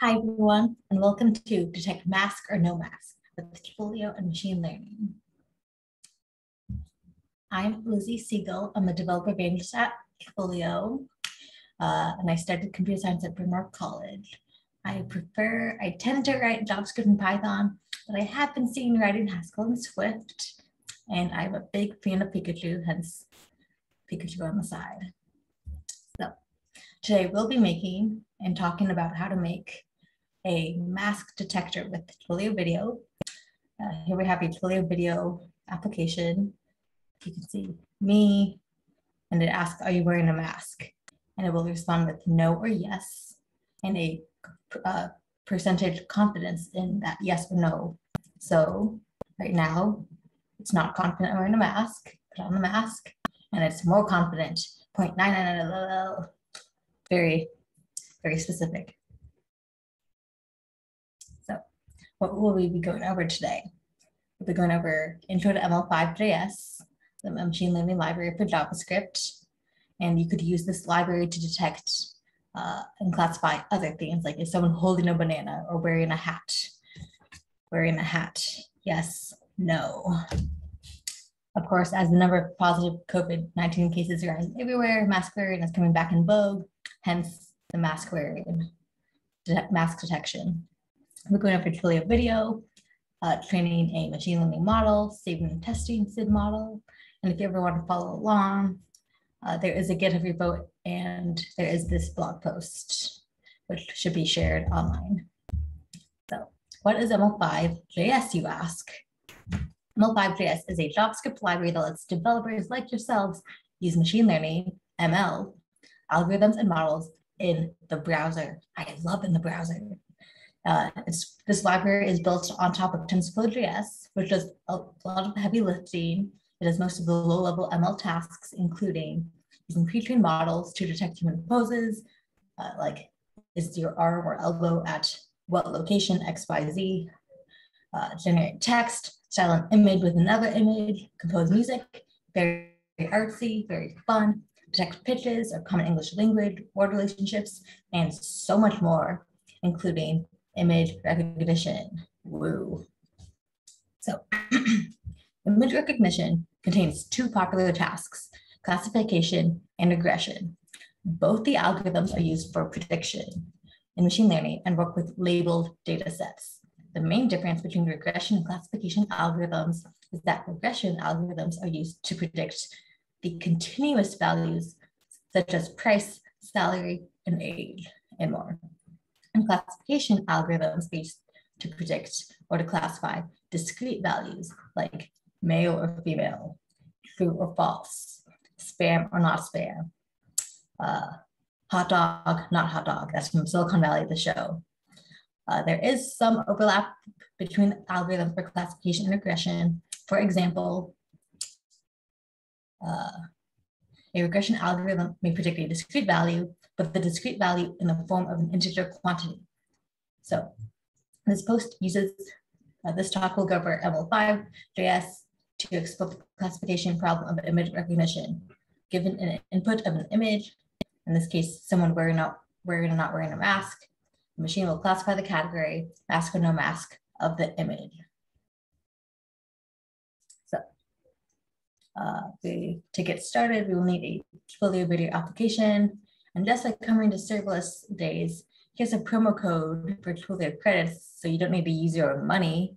Hi, everyone, and welcome to Detect Mask or No Mask with Twilio and Machine Learning. I'm Lizzie Siegle. I'm a developer evangelist at Twilio, uh, and I studied computer science at Bryn Mawr College. I prefer, I tend to write JavaScript and Python, but I have been seeing writing Haskell and Swift, and I'm a big fan of Pikachu, hence Pikachu on the side. So today we'll be making and talking about how to make a mask detector with Twilio Video. Uh, here we have a Twilio Video application. You can see me, and it asks, are you wearing a mask? And it will respond with no or yes, and a uh, percentage confidence in that yes or no. So right now, it's not confident wearing a mask, put on the mask, and it's more confident, 0.99, very, very specific. What will we be going over today? We'll be going over Intro to ML5.js, the machine learning library for JavaScript. And you could use this library to detect uh, and classify other things, like is someone holding a banana or wearing a hat? Wearing a hat, yes, no. Of course, as the number of positive COVID-19 cases are rising everywhere, mask wearing is coming back in vogue, hence the mask wearing, mask detection. We're going over Twilio video, uh, training a machine learning model, saving and testing SID model. And if you ever want to follow along, uh, there is a GitHub repo and there is this blog post, which should be shared online. So what is ML5.js, you ask? ML5.js is a JavaScript library that lets developers like yourselves use machine learning, ML, algorithms and models in the browser. I love in the browser. Uh, this library is built on top of TensorFlow.js, which does a lot of heavy lifting. It does most of the low-level ML tasks, including using pre-trained models to detect human poses, uh, like is your arm or elbow at what location, X, Y, Z, uh, generate text, style an image with another image, compose music, very, very artsy, very fun, detect pitches or common English language, word relationships, and so much more, including image recognition. Woo. So image recognition contains two popular tasks, classification and regression. Both the algorithms are used for prediction in machine learning and work with labeled data sets. The main difference between regression and classification algorithms is that regression algorithms are used to predict the continuous values such as price, salary, and age, and more and classification algorithms based to predict or to classify discrete values like male or female, true or false, spam or not spam, uh, hot dog, not hot dog. That's from Silicon Valley, the show. Uh, there is some overlap between algorithms for classification and regression. For example, uh, a regression algorithm may predict a discrete value, but the discrete value in the form of an integer quantity. So this post uses, uh, this talk will go over ML5.js to explore the classification problem of image recognition. Given an input of an image, in this case, someone wearing, not, wearing or not wearing a mask, the machine will classify the category, mask or no mask, of the image. So uh, we, to get started, we will need a Twilio video application. And just like coming to serverless days, here's a promo code for Twilio credits, so you don't need to use your own money.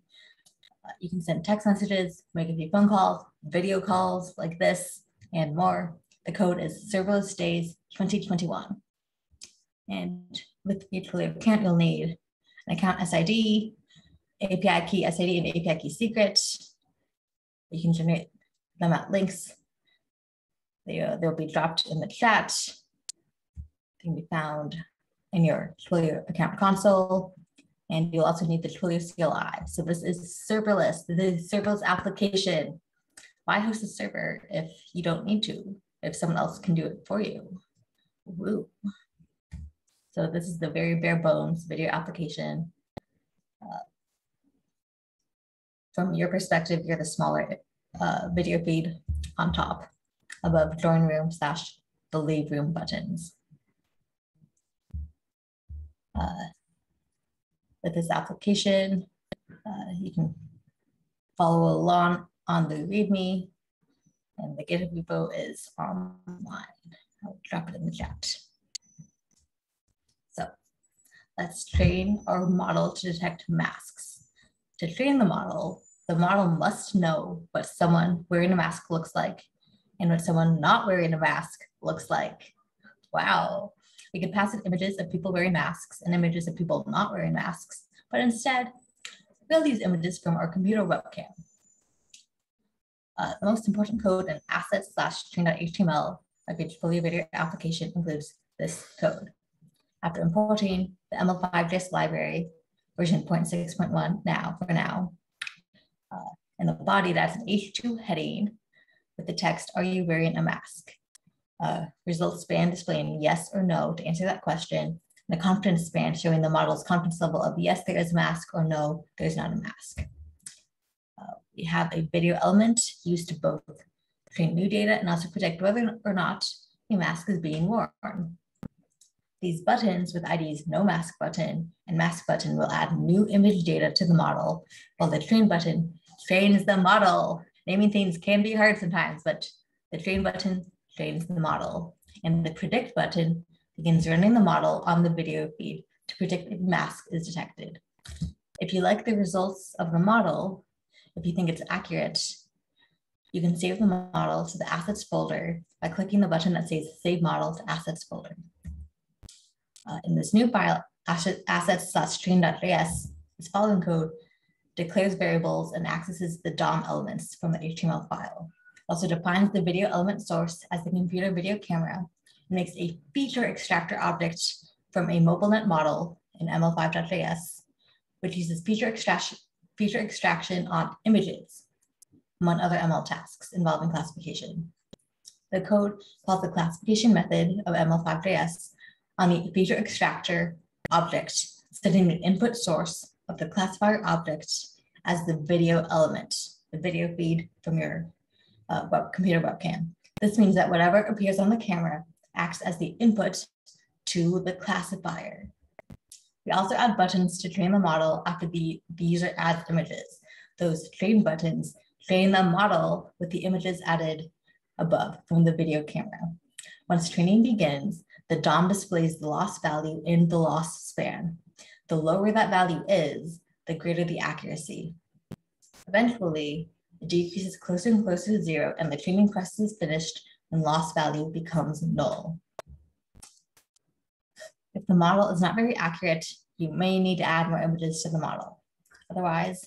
You can send text messages, make a few phone calls, video calls like this, and more. The code is serverless days 2021. And with your Twilio account, you'll need an account SID, API key SID, and API key secret. You can generate them at links. They, uh, they'll be dropped in the chat. Can be found in your Twilio account console. And you'll also need the Twilio CLI. So this is serverless, the serverless application. Why host a server if you don't need to, if someone else can do it for you? Woo. So this is the very bare bones video application. Uh, from your perspective, you're the smaller uh, video feed on top above join room slash the leave room buttons. Uh, with this application. Uh, you can follow along on the README and the GitHub repo is online. I'll drop it in the chat. So let's train our model to detect masks. To train the model, the model must know what someone wearing a mask looks like and what someone not wearing a mask looks like. Wow. We could pass it images of people wearing masks and images of people not wearing masks, but instead, we'll use images from our computer webcam. Uh, the most important code in assets slash train.html each Twilio video application includes this code. After importing the ML5JS library, version 0.6.1 now, for now, uh, in the body, that's an H2 heading with the text, are you wearing a mask? Uh, results span displaying yes or no to answer that question. and The confidence span showing the model's confidence level of yes, there is a mask or no, there's not a mask. Uh, we have a video element used to both train new data and also predict whether or not a mask is being worn. These buttons with IDs no mask button and mask button will add new image data to the model, while the train button trains the model. Naming things can be hard sometimes, but the train button trains the model. And the predict button begins running the model on the video feed to predict if mask is detected. If you like the results of the model, if you think it's accurate, you can save the model to the assets folder by clicking the button that says save model to assets folder. Uh, in this new file, assets train.js, this following code declares variables and accesses the DOM elements from the HTML file. Also defines the video element source as the computer video camera and makes a feature extractor object from a MobileNet model in ML5.js, which uses feature extraction, feature extraction on images, among other ML tasks involving classification. The code calls the classification method of ML5.js on the feature extractor object, setting the input source of the classifier object as the video element, the video feed from your uh, web, computer webcam. This means that whatever appears on the camera acts as the input to the classifier. We also add buttons to train the model after the, the user adds images. Those train buttons train the model with the images added above from the video camera. Once training begins, the DOM displays the loss value in the loss span. The lower that value is, the greater the accuracy. Eventually, decreases closer and closer to zero and the training process is finished when loss value becomes null. If the model is not very accurate, you may need to add more images to the model. Otherwise,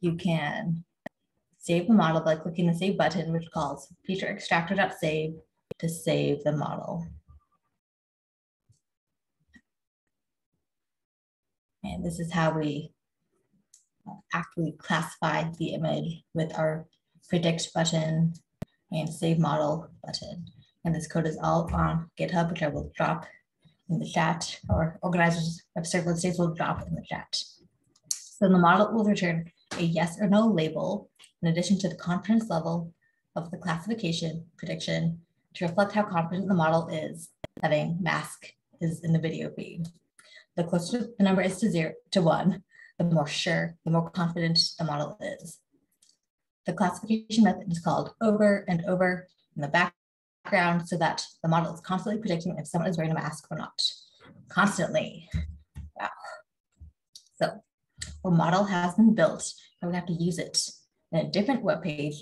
you can save the model by clicking the save button, which calls feature extractor.save to save the model. And this is how we actually classify the image with our predict button and save model button. And this code is all on GitHub, which I will drop in the chat, or organizers of serverless days will drop in the chat. So the model will return a yes or no label in addition to the confidence level of the classification prediction to reflect how confident the model is a mask is in the video feed. The closer the number is to zero to one, the more sure, the more confident the model is. The classification method is called over and over in the background so that the model is constantly predicting if someone is wearing a mask or not. Constantly. Wow. So a model has been built and we have to use it in a different web page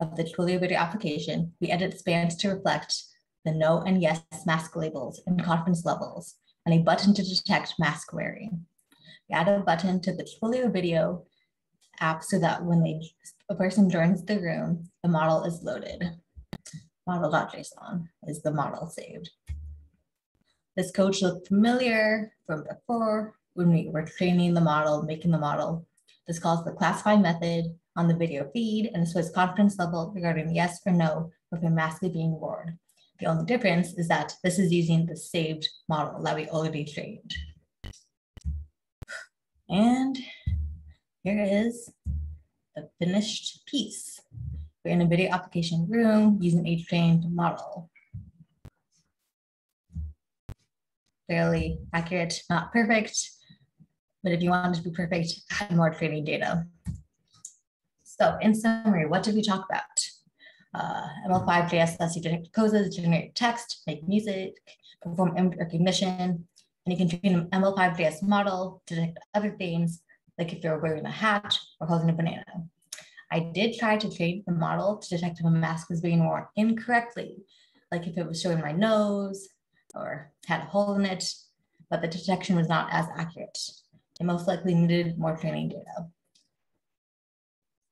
of the Twilio video application. We edit spans to reflect the no and yes mask labels and confidence levels and a button to detect mask wearing. Add a button to the Twilio video app so that when they, a person joins the room, the model is loaded. Model.json is the model saved. This code should look familiar from before when we were training the model, making the model. This calls the classify method on the video feed and displays confidence level regarding yes or no with a mask being worn. The only difference is that this is using the saved model that we already trained. And here is the finished piece. We're in a video application room using a trained model. Fairly accurate, not perfect, but if you want it to be perfect, add more training data. So in summary, what did we talk about? Uh, ML5JS lets you detect coders, generate text, make music, perform image recognition, and you can train an ML5JS model to detect other things, like if you're wearing a hat or holding a banana. I did try to train the model to detect if a mask was being worn incorrectly, like if it was showing my nose or had a hole in it, but the detection was not as accurate. It most likely needed more training data.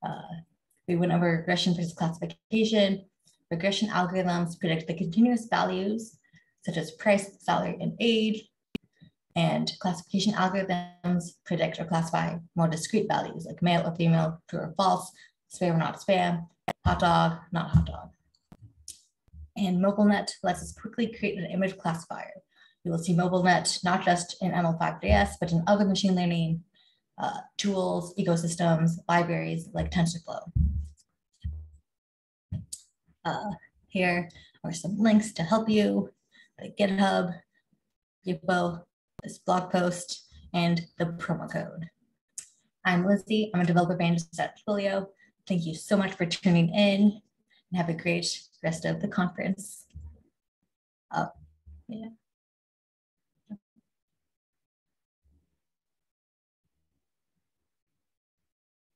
Uh, we went over regression versus classification. Regression algorithms predict the continuous values, such as price, salary, and age. And classification algorithms predict or classify more discrete values like male or female, true or false, spam or not spam, hot dog, not hot dog. And MobileNet lets us quickly create an image classifier. You will see MobileNet not just in ML5JS, but in other machine learning uh, tools, ecosystems, libraries like TensorFlow. Uh, here are some links to help you, like GitHub, Gitbo, this blog post, and the promo code. I'm Lizzie. I'm a developer evangelist at Twilio. Thank you so much for tuning in and have a great rest of the conference. Uh, yeah.